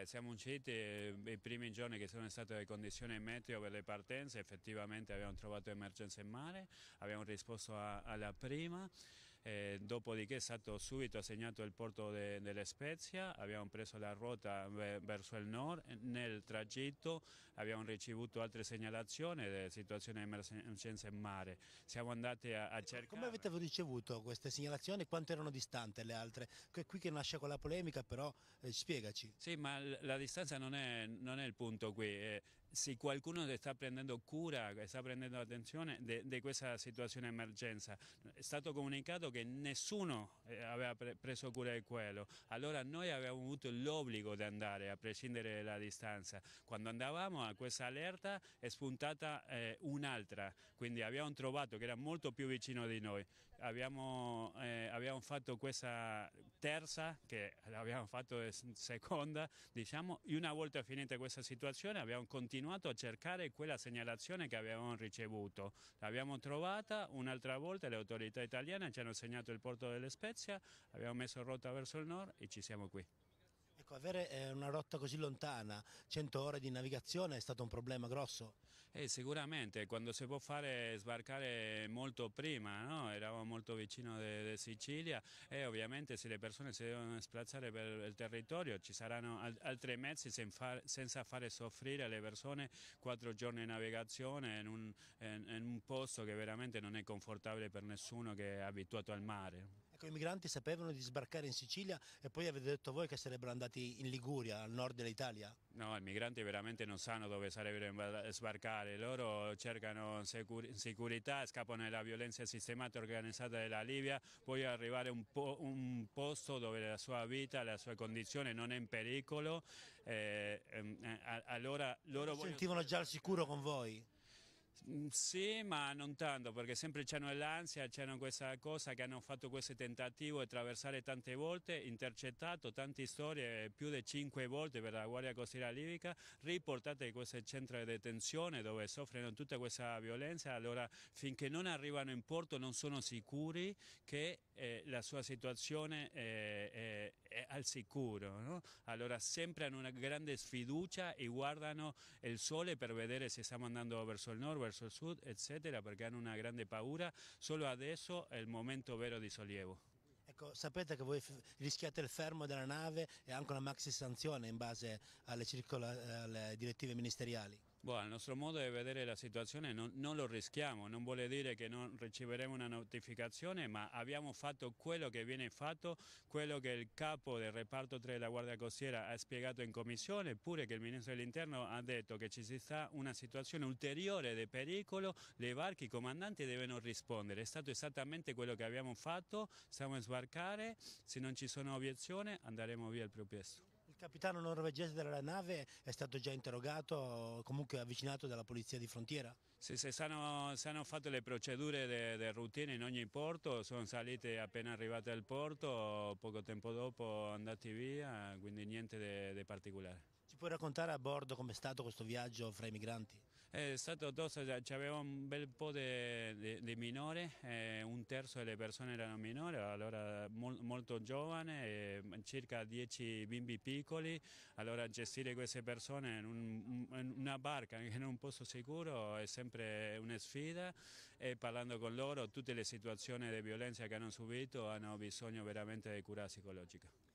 Eh, siamo usciti eh, i primi giorni che sono state le condizioni meteo per le partenze, effettivamente abbiamo trovato emergenza in mare, abbiamo risposto a, alla prima, eh, dopodiché è stato subito assegnato il porto de, delle Spezia, abbiamo preso la ruota verso il nord, nel tragitto abbiamo ricevuto altre segnalazioni di situazioni di emergenza in mare, siamo andati a, a cercare... Come avete ricevuto queste segnalazioni? Quanto erano distanti le altre? È qui che nasce quella polemica, però eh, spiegaci. Sì, ma la distanza non è, non è il punto qui. Eh, se qualcuno sta prendendo cura, sta prendendo attenzione di questa situazione emergenza, è stato comunicato che nessuno eh, aveva pre preso cura di quello, allora noi avevamo avuto l'obbligo di andare a prescindere dalla distanza. Quando andavamo a questa allerta è spuntata eh, un'altra, quindi abbiamo trovato che era molto più vicino di noi, abbiamo, eh, abbiamo fatto questa terza, che l'abbiamo fatto seconda, diciamo, e una volta finita questa situazione abbiamo continuato continuato a cercare quella segnalazione che avevamo ricevuto. L'abbiamo trovata un'altra volta, le autorità italiane ci hanno segnato il porto delle Spezia, abbiamo messo rotta verso il nord e ci siamo qui. Ecco, avere eh, una rotta così lontana, 100 ore di navigazione, è stato un problema grosso? Eh, sicuramente, quando si può fare sbarcare molto prima, no? eravamo molto vicino di Sicilia e ovviamente se le persone si devono splazzare per il territorio ci saranno altri mezzi senza fare soffrire le persone quattro giorni di navigazione in un, in, in un posto che veramente non è confortabile per nessuno che è abituato al mare. Ecco, i migranti sapevano di sbarcare in Sicilia e poi avete detto voi che sarebbero andati in Liguria, al nord dell'Italia? No, i migranti veramente non sanno dove sarebbero sbarcare, loro cercano sicurezza, scappano dalla violenza sistematica organizzata della Libia, poi arrivare a un, po un, posto dove la sua vita, la sua condizione non è in pericolo, eh, eh, allora loro... Sentivano già al sicuro con voi? Mm, sì, ma non tanto, perché sempre c'hanno l'ansia, c'hanno questa cosa che hanno fatto questo tentativo di attraversare tante volte, intercettato tante storie, più di cinque volte per la Guardia Costiera Libica, riportate in questo centro di detenzione dove soffrono tutta questa violenza, allora finché non arrivano in porto non sono sicuri che eh, la sua situazione è, è, è al sicuro, no? allora sempre hanno una grande sfiducia e guardano il sole per vedere se stiamo andando verso il nord, verso il sud, eccetera, perché hanno una grande paura, solo adesso è il momento vero di sollievo. Ecco, sapete che voi rischiate il fermo della nave e anche una maxi sanzione in base alle, alle direttive ministeriali? Boh, il nostro modo di vedere la situazione non, non, lo rischiamo, non vuole dire che non riceveremo una notificazione, ma abbiamo fatto quello che viene fatto, quello che il capo del reparto 3 della Guardia Costiera ha spiegato in commissione, pure che il Ministro dell'Interno ha detto che ci sta una situazione ulteriore di pericolo, le barche, i comandanti devono rispondere. È stato esattamente quello che abbiamo fatto, stiamo a sbarcare, se non ci sono obiezioni andremo via al più presto. Il capitano norvegese della nave è stato già interrogato, comunque avvicinato dalla polizia di frontiera? Sì, si hanno, fatto le procedure di routine in ogni porto, sono saliti appena arrivati al porto, poco tempo dopo andati via, quindi niente di particolare. Ci puoi raccontare a bordo com'è stato questo viaggio fra i migranti? È stato tosto, c'aveva un bel po' di minori, eh, un terzo delle persone erano minori, allora mol, molto giovani, eh, circa 10 bimbi piccoli, allora gestire queste persone in, un, in, una barca in un posto sicuro è sempre una sfida e parlando con loro tutte le situazioni di violenza che hanno subito hanno bisogno veramente di cura psicologica.